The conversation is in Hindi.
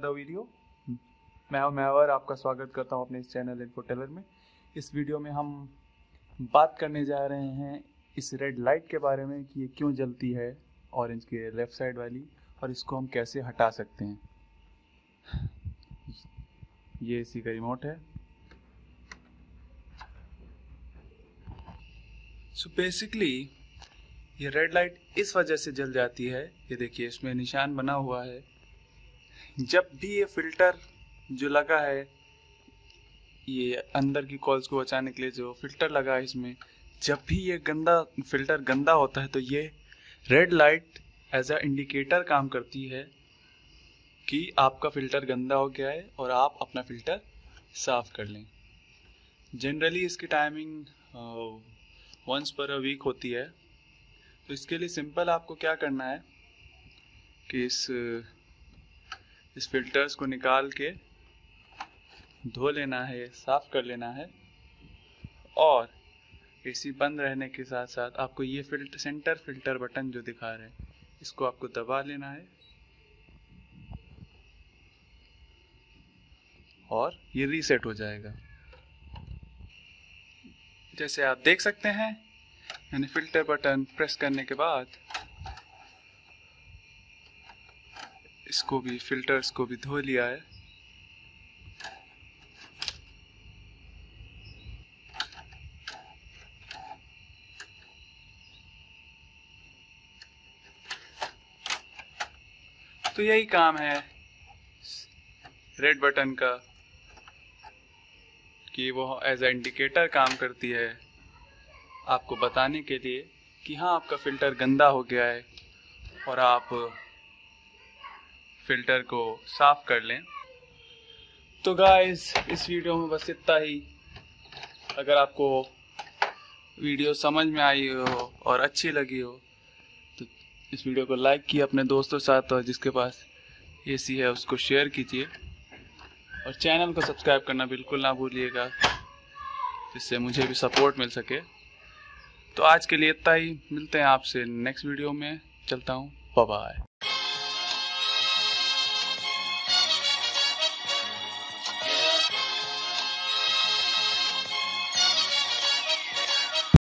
Another video. मैं हूँ मैवर आपका स्वागत करता हूँ अपने इस चैनल इन्फो टेलर में। इस वीडियो में हम बात करने जा रहे हैं इस रेड लाइट के बारे में कि ये क्यों जलती है ऑरेंज के लेफ़्ट साइड वाली और इसको हम कैसे हटा सकते हैं। ये इसी का रिमोट है। सो so बेसिकली ये रेड लाइट इस वजह से जल जाती है। ये देखिए, इसमें निशान बना हुआ है। जब भी ये फ़िल्टर जो लगा है, ये अंदर की कॉल्स को बचाने के लिए जो फ़िल्टर लगा है इसमें, जब भी ये गंदा फ़िल्टर गंदा होता है तो ये red light as a indicator काम करती है कि आपका फ़िल्टर गंदा हो गया है और आप अपना फ़िल्टर साफ़ कर लें। जनरली इसकी टाइमिंग वंस पर अ वीक होती है। तो इसके लिए सिंपल आपको क्या करना है कि इस इस फिल्टर्स को निकाल के धो लेना है, साफ़ कर लेना है। और एसी बंद रहने के साथ साथ आपको ये फ़िल्टर सेंटर फ़िल्टर बटन जो दिखा रहे हैं, इसको आपको दबा लेना है। और ये रीसेट हो जाएगा। जैसे आप देख सकते हैं मैंने फ़िल्टर बटन प्रेस करने के बाद इसको भी फिल्टर्स को भी धो लिया है। तो यही काम है रेड बटन का, कि वो एज ए इंडिकेटर काम करती है आपको बताने के लिए कि हाँ आपका फ़िल्टर गंदा हो गया है और आप फ़िल्टर को साफ़ कर लें। तो गाइस इस वीडियो में बस इतना ही। अगर आपको वीडियो समझ में आई हो और अच्छी लगी हो तो इस वीडियो को लाइक किए अपने दोस्तों साथ और जिसके पास एसी है, उसको शेयर कीजिए। और चैनल को सब्सक्राइब करना बिल्कुल ना भूलिएगा, जिससे मुझे भी सपोर्ट मिल सके। तो आज के लिए इतना ही। मिलते हैं आपसे नेक्स्ट वीडियो में। चलता हूँ। बाय